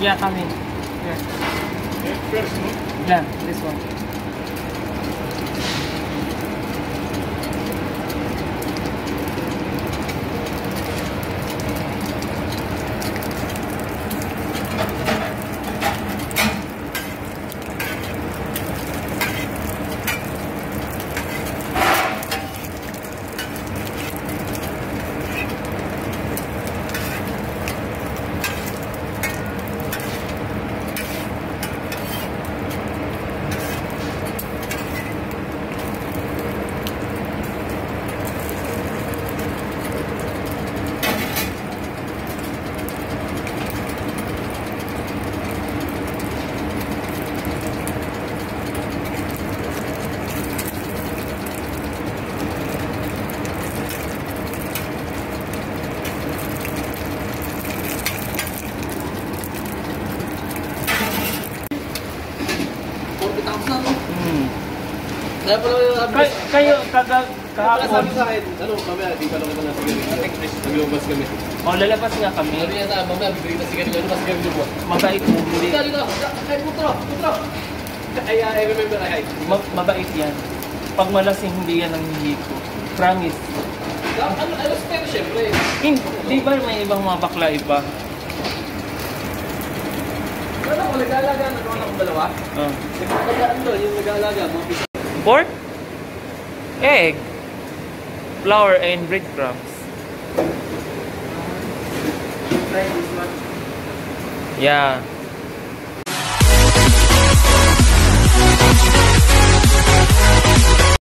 Yeah, coming. Yeah. First, no? Yeah, this one. Hmm. Kaya pala yung sabi, Kay, kayo, kaga, kaya pala sabi kahapon. sa akin, ano, mamaya, di pa lang kita nasa ganun. Naglubas kami. O, lalabas nga kami. Sabi niya sa mamaya, bibigyan na si ganun, ano, mas ganun mo. Mabait mo. Dito, dito, ay, putro, putro. Ay, I remember, ay, ay. Ma- mabait yan. Pag malasing, hindi yan ang hindi ko. Promise. Ano, I was pero syempre. Hindi, di ba may ibang mga bakla iba? Ko, nag-aalaga, nagawa akong dalawa. Uh. Nagkakagaan doon, yung nag-aalaga, mga pisa. Pork, egg, flour, and breadcrumbs. Yeah.